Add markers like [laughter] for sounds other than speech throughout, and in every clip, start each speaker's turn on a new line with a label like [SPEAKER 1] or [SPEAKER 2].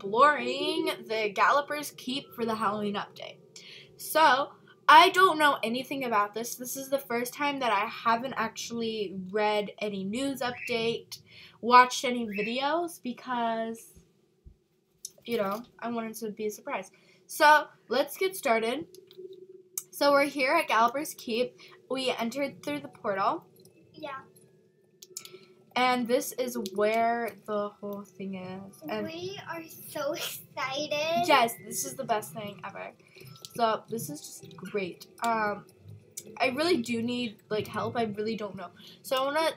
[SPEAKER 1] exploring the Gallopers Keep for the Halloween update. So, I don't know anything about this. This is the first time that I haven't actually read any news update, watched any videos because, you know, I wanted to be a surprise. So, let's get started. So, we're here at Gallopers Keep. We entered through the portal.
[SPEAKER 2] Yeah.
[SPEAKER 1] And this is where the whole thing is. And
[SPEAKER 2] we are so [laughs] excited.
[SPEAKER 1] yes, this is the best thing ever. So this is just great. Um, I really do need like help. I really don't know. So I wanna,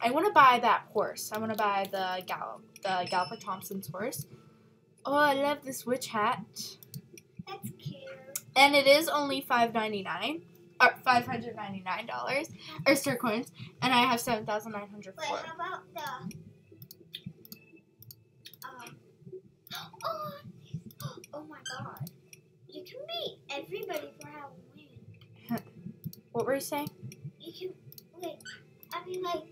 [SPEAKER 1] I wanna buy that horse. I wanna buy the Gallop, the Galloper Thompson's horse. Oh, I love this witch hat.
[SPEAKER 2] That's cute.
[SPEAKER 1] And it is only five ninety nine. Or five hundred ninety nine dollars or star coins, and I have seven thousand nine hundred four.
[SPEAKER 2] how about the um [gasps] oh, [gasps] oh my god. You can meet everybody for Halloween. [laughs]
[SPEAKER 1] What were you saying?
[SPEAKER 2] You can wait, I mean like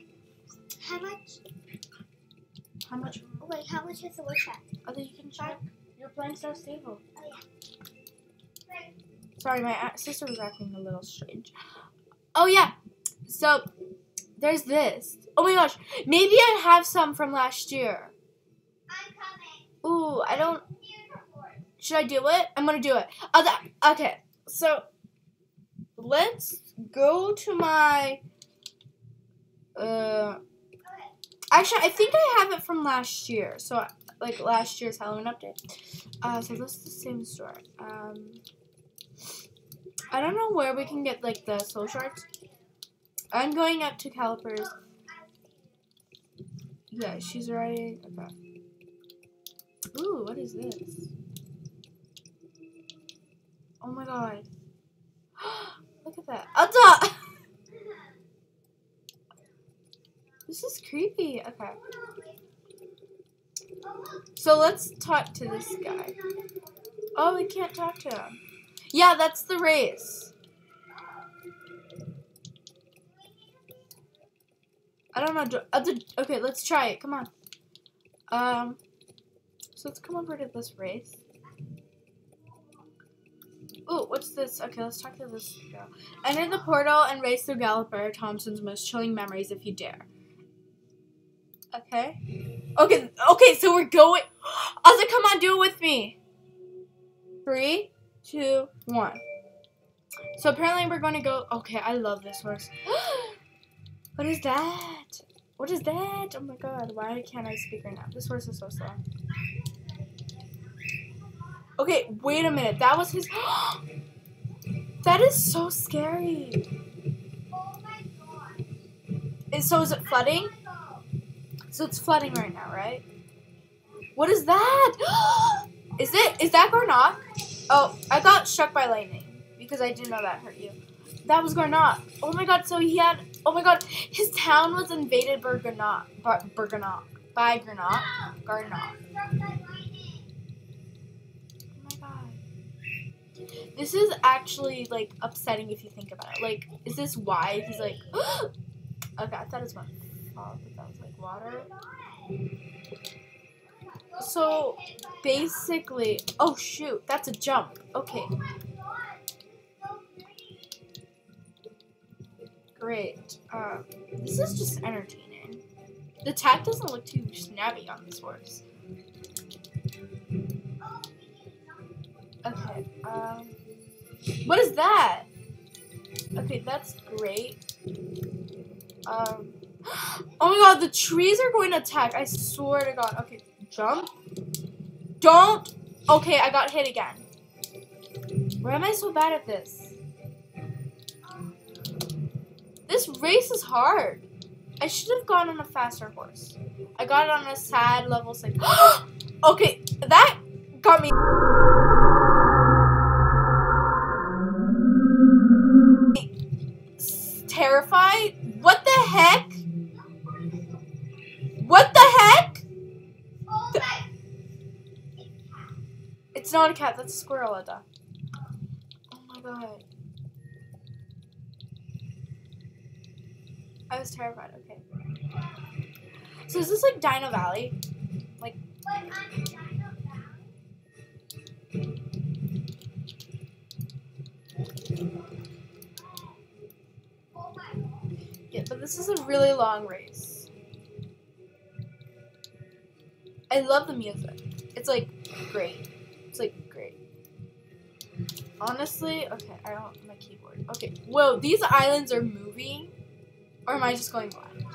[SPEAKER 2] how much
[SPEAKER 1] How much?
[SPEAKER 2] wait, how much is the hat?
[SPEAKER 1] Oh, you can check. You're playing so stable.
[SPEAKER 2] Oh yeah. Right.
[SPEAKER 1] Sorry, my sister was acting a little strange. Oh yeah, so there's this. Oh my gosh, maybe I have some from last year.
[SPEAKER 2] I'm coming.
[SPEAKER 1] Ooh, I don't.
[SPEAKER 2] Here's the horse.
[SPEAKER 1] Should I do it? I'm gonna do it. Okay, so let's go to my. Uh, actually, I think I have it from last year. So like last year's Halloween update. Uh, so this is the same store. Um, I don't know where we can get like the soul shards. I'm going up to Calipers. Yeah, she's already. Okay. Ooh, what is this? Oh my god. [gasps] Look at that. Ata! [laughs] this is creepy. Okay. So let's talk to this guy. Oh, we can't talk to him. Yeah, that's the race. I don't know. Other, okay, let's try it. Come on. Um. So let's come over to this race. Oh, what's this? Okay, let's talk to this girl. Enter the portal and race through Galloper, Thompson's most chilling memories if you dare. Okay. Okay, okay, so we're going. [gasps] Ozzy, come on, do it with me. Three, two, one. So apparently we're going to go. Okay, I love this horse. [gasps] what is that? What is that? Oh my god, why can't I speak right now? This horse is so slow. Okay, wait a minute. That was his. [gasps] that is so scary.
[SPEAKER 2] Oh my god.
[SPEAKER 1] Is, so is it flooding? So it's flooding right now, right? What is that? [gasps] is it? Is that Garnock? Oh, I got struck by lightning because I didn't know that hurt you. That was Garnock. Oh my god, so he had. Oh my god, his town was invaded by Garnock. By. By Garnock. Garnock. Oh my god. This is actually like upsetting if you think about it. Like, is this why he's like? [gasps] okay, I thought it was my but that was like water. So basically, oh shoot, that's a jump. Okay, great. Um, this is just entertaining. The tack doesn't look too snappy on this horse. Okay. Um, what is that? Okay, that's great. Um, [gasps] oh my god, the trees are going to attack. I swear to god. Okay, jump. Don't. Okay, I got hit again. Why am I so bad at this? This race is hard. I should have gone on a faster horse. I got it on a sad level six. [gasps] okay, not a cat, that's a squirrel, Edda. Oh my god. I was terrified, okay. So is this like Dino Valley? Like. Yeah, but this is a really long race. I love the music. It's like great. Honestly, okay, I don't my keyboard. Okay, whoa, these islands are moving? Or am I just going blind?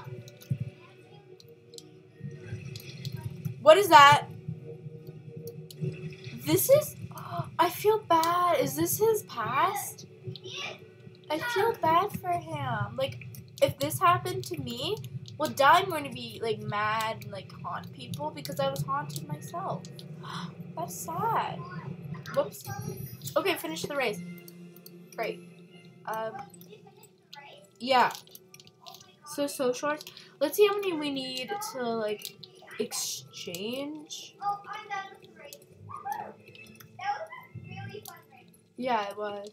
[SPEAKER 1] What is that? This is. [gasps] I feel bad. Is this his past? I feel bad for him. Like, if this happened to me, well, then I'm going to be like mad and like haunt people because I was haunted myself. [gasps] That's sad. Whoops. Okay, finish the race. Great. Um, yeah. So so short. Let's see how many we need to like exchange. Yeah, it was.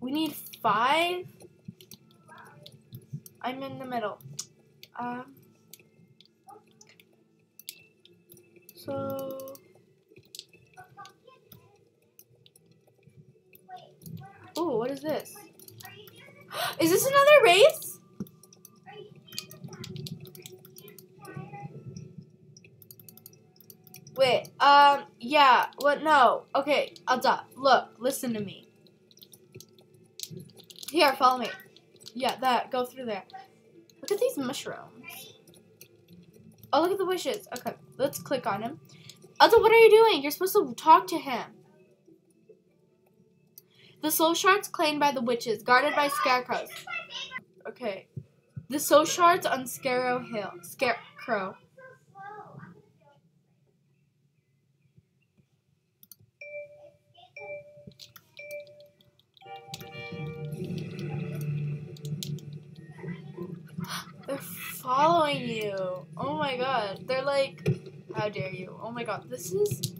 [SPEAKER 1] We need five. I'm in the middle. Um. So.
[SPEAKER 2] Wait, where are
[SPEAKER 1] Oh, what is this? Is this another race? Wait. Um. Yeah. What? No. Okay. Alda. Look. Listen to me. Here. Follow me. Yeah. That. Go through there. Look at these mushrooms. Oh, look at the wishes. Okay. Let's click on him. Alda, what are you doing? You're supposed to talk to him. The soul shards claimed by the witches, guarded by scarecrows. Okay. The soul shards on Scarecrow Hill. Scarecrow. [gasps] They're following you. Oh my god. They're like, how dare you? Oh my god. This is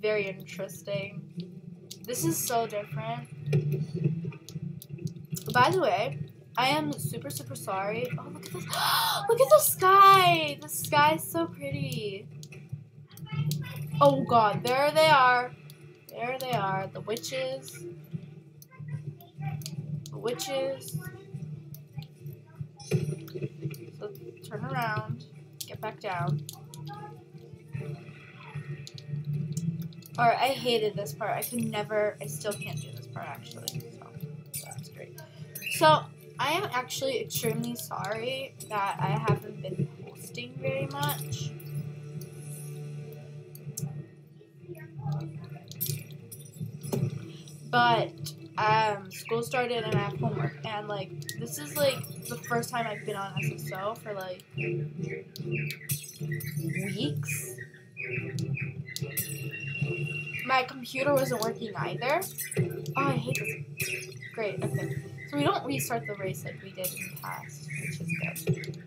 [SPEAKER 1] very interesting. This is so different. By the way, I am super, super sorry. Oh, look at this. [gasps] look at the sky. The sky is so pretty. Oh god. There they are. There they are. The witches. The witches. So turn around, get back down. Alright, I hated this part. I could never, I still can't do this part actually. So that's great. So I am actually extremely sorry that I haven't been posting very much. But um, school started and I have homework, and like this is like the first time I've been on SSO for like weeks. My computer wasn't working either. Oh, I hate this. Great. Okay, so we don't restart the race like we did in the past, which is good.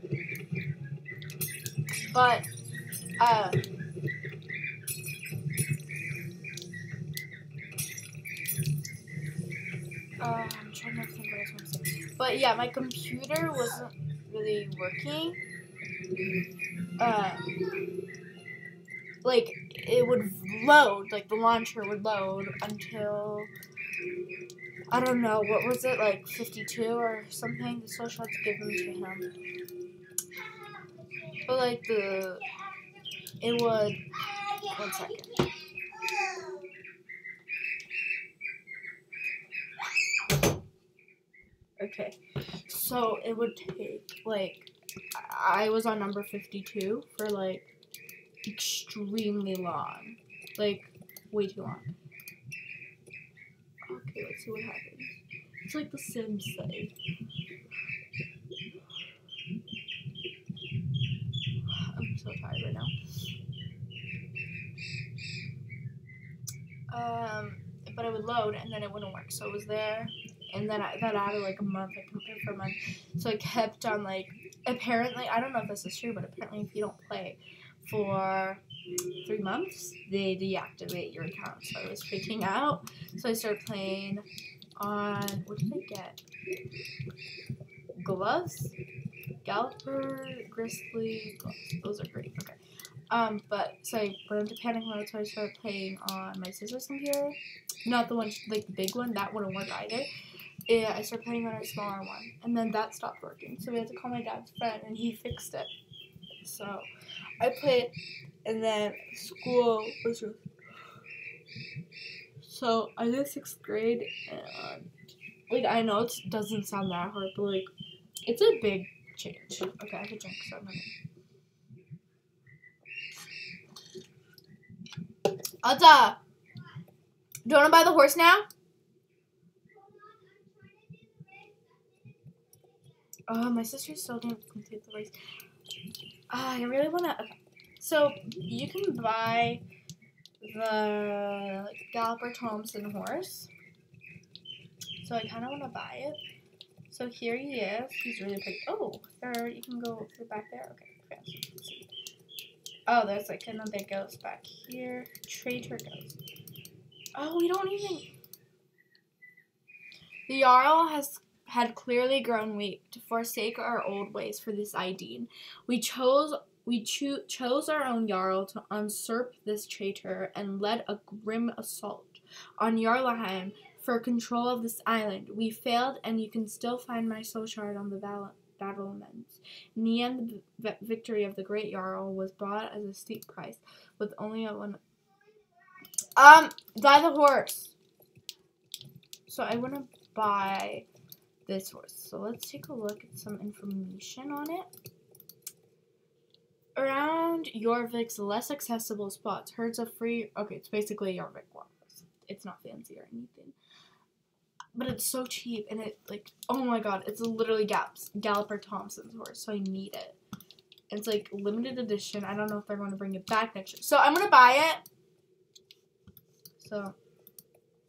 [SPEAKER 1] But uh, Uh, I'm trying to think what I was going to say. But yeah, my computer wasn't really working. Uh, like it would load, like the launcher would load until I don't know what was it like 52 or something. The social had to give them to him. But like the it would one second. Okay. So it would take like I I was on number 52 for like extremely long. Like way too long. Okay, let's see what happens. It's like the Sims thing. I'm so tired right now. Um, but it would load and then it wouldn't work. So it was there and then I, that added like a month. I compared for a month, so I kept on like. Apparently, I don't know if this is true, but apparently, if you don't play for three months, they deactivate your account. So I was freaking out. So I started playing on what did I get? Gloves. Galloper, Grizzly, gloves. Those are great. Okay. Um, but so I went into panic mode, so I started playing on my sister's computer. Not the one, like the big one. That wouldn't work either. Yeah, I started playing on a smaller one, and then that stopped working. So we had to call my dad's friend, and he fixed it. So I played, and then school was. Just... So I did sixth grade, and like I know it doesn't sound that hard, but like it's a big change. Okay, I could drink some. Alta, do you want to buy the horse now? Oh, my sister still didn't complete the race. Uh, I really want to. Okay. So you can buy the Galloper Thompson horse. So I kind of want to buy it. So here he is. He's really pretty. Oh, there you can go back there. Okay, fancy. Oh, there's like another ghost back here. Traitor ghost. Oh, we don't even. The Jarl has had clearly grown weak to forsake our old ways for this Aideen. We chose we cho- chose our own Jarl to usurp this traitor and led a grim assault on Jarlheim for control of this island. We failed, and you can still find my soul shard on the battle battlements. In the end, the victory of the great Jarl was bought as a steep price, with only a one. Um, buy the horse. So I want to buy this horse. So let's take a look at some information on it. Around Jorvik's less accessible spots, herds of free. Okay, it's basically Jorvik horse. It's not fancy or anything. But it's so cheap and it, like, oh my god, it's literally Gaps, Galloper Thompson's horse, so I need it. It's like limited edition. I don't know if they're going to bring it back next year. So I'm going to buy it. So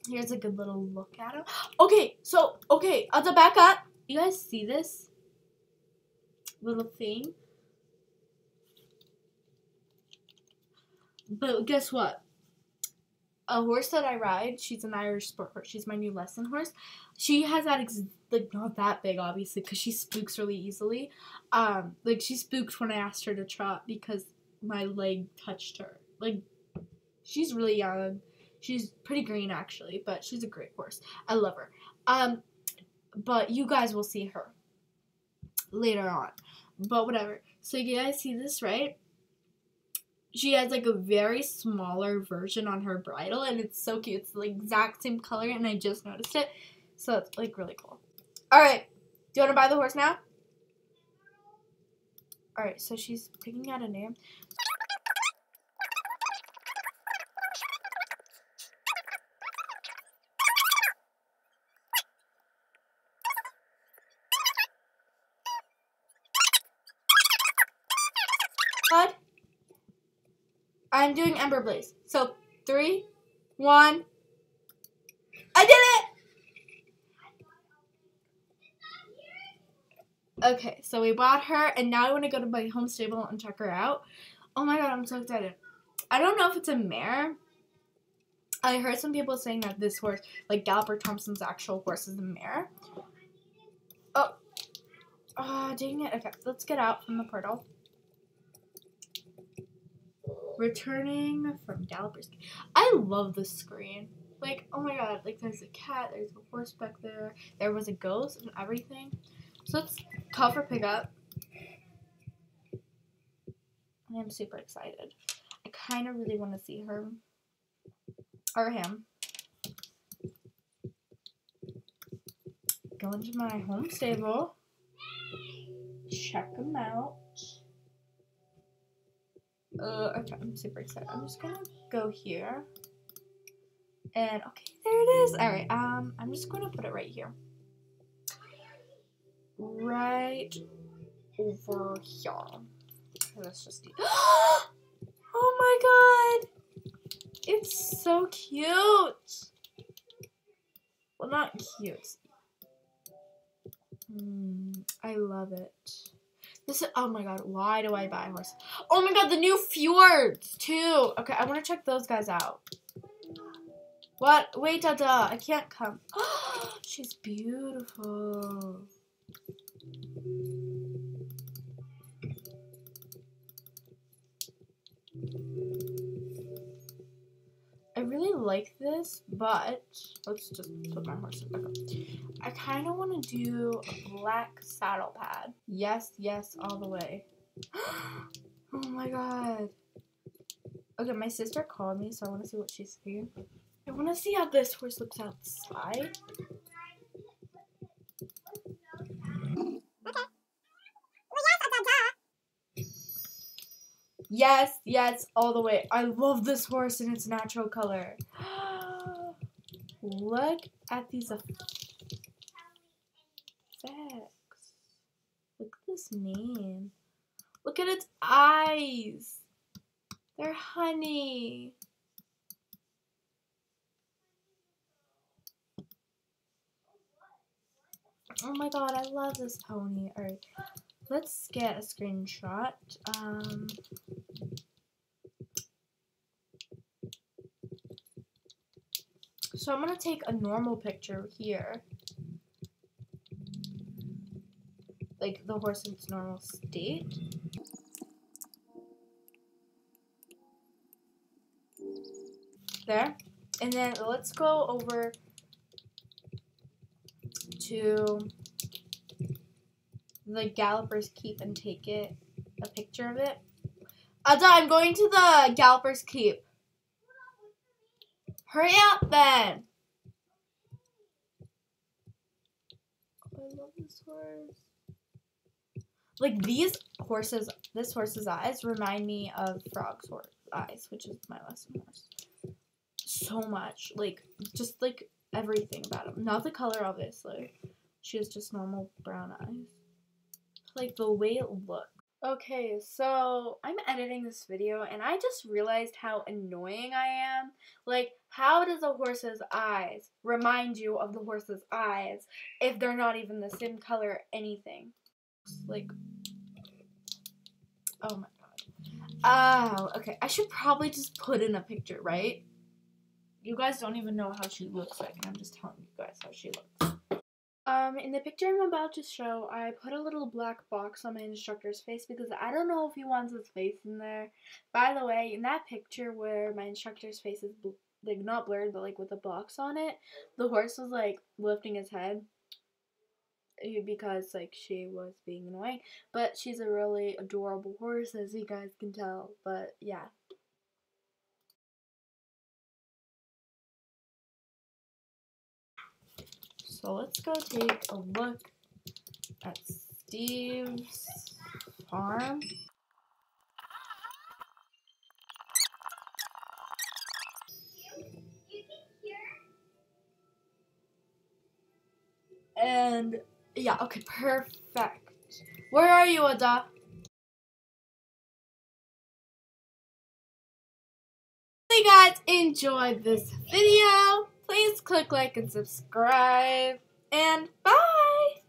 [SPEAKER 1] here's a good little look at him. Okay, so, okay, on the back up, you guys see this little thing? But guess what? A horse that I ride, she's an Irish sport horse. She's my new lesson horse. She has that like not that big, obviously, because she spooks really easily. Um, like she spooked when I asked her to trot because my leg touched her. Like she's really young. She's pretty green actually, but she's a great horse. I love her. Um, but you guys will see her later on. But whatever. So you guys see this, right? she has like a very smaller version on her bridle and it's so cute. It's the exact same color and I just noticed it. So it's like really cool. Alright. Do you want to buy the horse now? Alright, so she's picking out a name. I'm doing Ember Blaze. So three, one. I did it! Okay, so we bought her, and now I want to go to my home stable and check her out. Oh my god, I'm so excited. I don't know if it's a mare. I heard some people saying that this horse, like Galloper Thompson's actual horse, is a mare. Oh. Oh, dang it. Okay, let's get out from the portal. Returning from Galloper's. I love the screen. Like, oh my god, like there's a cat, there's a horse back there, there was a ghost and everything. So let's call for pickup. I am super excited. I kind of really want to see her. Or him. Go into my home stable. Check them out. Uh, okay, I'm super excited. I'm just gonna go here. And okay, there it is. All right, um, I'm just gonna put it right here. Right over here. Okay, let's just [gasps] oh my god, it's so cute. Well, not cute. Mm, I love it. This is, oh my god, why do I buy horses? Oh my god, the new fjords too. Okay, I want to check those guys out. What? Wait, Dada, I can't come. [gasps] She's beautiful. Like this, but let's just put my horse back up. I kind of want to do a black saddle pad. Yes, yes, all the way. [gasps] oh my god. Okay, my sister called me, so I want to see what she's saying. I want to see how this horse looks outside. Yes, yes, all the way. I love this horse in its natural color. Look at these effects. Look at this mane. Look at its eyes. They're honey. Oh my god, I love this pony. Alright, let's get a screenshot. Um, so I'm going to take a normal picture here. Like the horse in its normal state. There. And then let's go over to the Gallopers Keep and take it a picture of it. Ada, I'm going to the Gallopers Keep. Hurry up then. I love this horse. Like these horses, this horse's eyes remind me of Frog's horse eyes, which is my lesson horse. So much, like just like everything about him. Not the color, obviously. She has just normal brown eyes. Like the way it looks. Okay, so I'm editing this video and I just realized how annoying I am. Like, how does a horse's eyes remind you of the horse's eyes if they're not even the same color anything? Like, oh my god. Oh, okay. I should probably just put in a picture, right? You guys don't even know how she looks like, and I'm just telling you guys how she looks. Um, in the picture I'm about to show, I put a little black box on my instructor's face because I don't know if he wants his face in there. By the way, in that picture where my instructor's face is like not blurred but like with a box on it, the horse was like lifting his head eh, because like she was being annoying. But she's a really adorable horse as you guys can tell. But yeah. So let's go take a look at Steve's farm. And yeah, okay, perfect. Where are you, Ada? Guys enjoyed this video Please click like and subscribe, and bye!